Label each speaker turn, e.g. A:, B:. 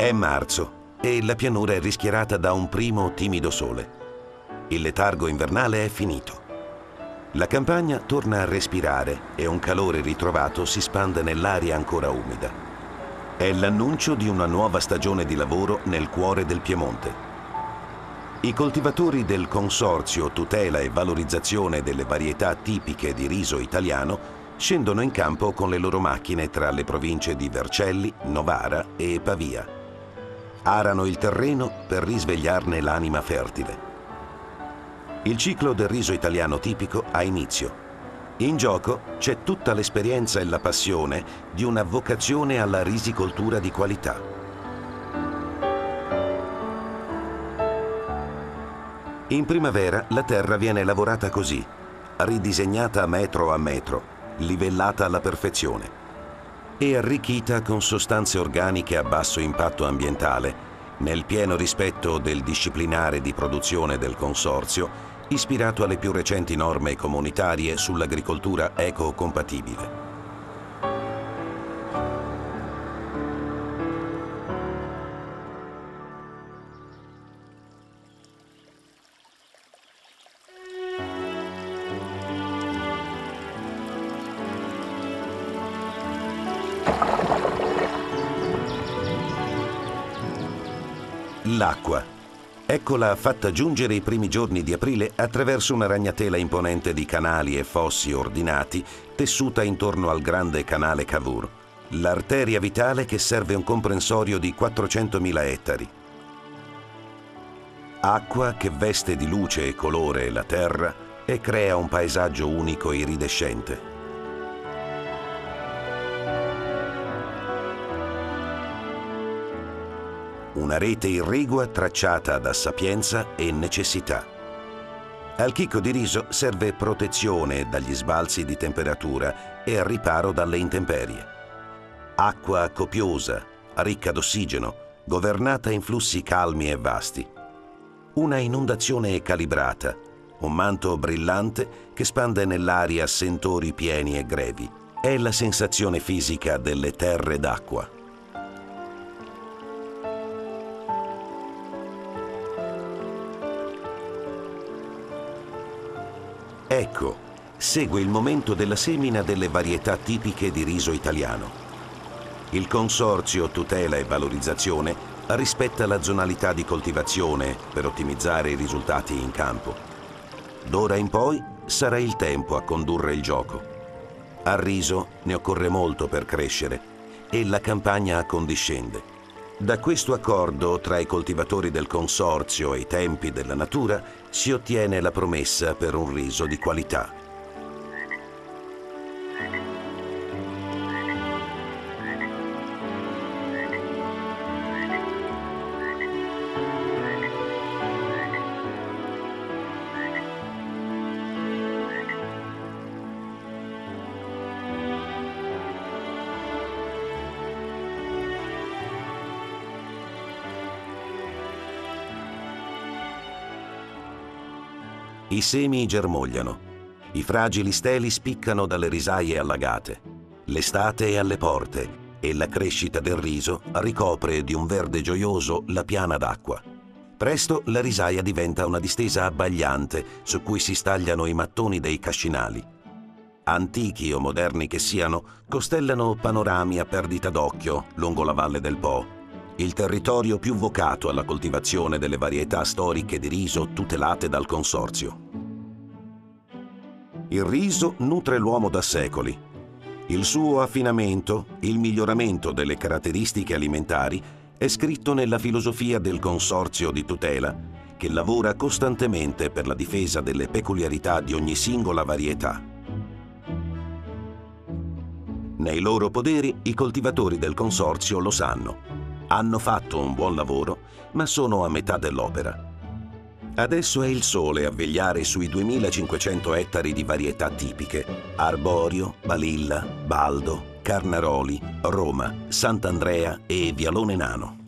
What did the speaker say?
A: È marzo e la pianura è rischiarata da un primo timido sole. Il letargo invernale è finito. La campagna torna a respirare e un calore ritrovato si spande nell'aria ancora umida. È l'annuncio di una nuova stagione di lavoro nel cuore del Piemonte. I coltivatori del Consorzio Tutela e Valorizzazione delle varietà tipiche di riso italiano scendono in campo con le loro macchine tra le province di Vercelli, Novara e Pavia. Arano il terreno per risvegliarne l'anima fertile. Il ciclo del riso italiano tipico ha inizio. In gioco c'è tutta l'esperienza e la passione di una vocazione alla risicoltura di qualità. In primavera la terra viene lavorata così, ridisegnata metro a metro, livellata alla perfezione e arricchita con sostanze organiche a basso impatto ambientale, nel pieno rispetto del disciplinare di produzione del consorzio, ispirato alle più recenti norme comunitarie sull'agricoltura ecocompatibile. L'acqua. Eccola fatta giungere i primi giorni di aprile attraverso una ragnatela imponente di canali e fossi ordinati tessuta intorno al grande canale Cavour, l'arteria vitale che serve un comprensorio di 400.000 ettari. Acqua che veste di luce e colore la terra e crea un paesaggio unico e iridescente. Una rete irrigua tracciata da sapienza e necessità. Al chicco di riso serve protezione dagli sbalzi di temperatura e riparo dalle intemperie. Acqua copiosa, ricca d'ossigeno, governata in flussi calmi e vasti. Una inondazione calibrata, un manto brillante che spande nell'aria sentori pieni e grevi. È la sensazione fisica delle terre d'acqua. Ecco, segue il momento della semina delle varietà tipiche di riso italiano. Il Consorzio Tutela e Valorizzazione rispetta la zonalità di coltivazione per ottimizzare i risultati in campo. D'ora in poi sarà il tempo a condurre il gioco. Al riso ne occorre molto per crescere e la campagna accondiscende. Da questo accordo tra i coltivatori del consorzio e i tempi della natura si ottiene la promessa per un riso di qualità. I semi germogliano. I fragili steli spiccano dalle risaie allagate. L'estate è alle porte e la crescita del riso ricopre di un verde gioioso la piana d'acqua. Presto la risaia diventa una distesa abbagliante su cui si stagliano i mattoni dei cascinali. Antichi o moderni che siano, costellano panorami a perdita d'occhio lungo la valle del Po il territorio più vocato alla coltivazione delle varietà storiche di riso tutelate dal consorzio. Il riso nutre l'uomo da secoli. Il suo affinamento, il miglioramento delle caratteristiche alimentari, è scritto nella filosofia del consorzio di tutela, che lavora costantemente per la difesa delle peculiarità di ogni singola varietà. Nei loro poderi i coltivatori del consorzio lo sanno hanno fatto un buon lavoro, ma sono a metà dell'opera. Adesso è il sole a vegliare sui 2500 ettari di varietà tipiche. Arborio, Balilla, Baldo, Carnaroli, Roma, Sant'Andrea e Vialone Nano.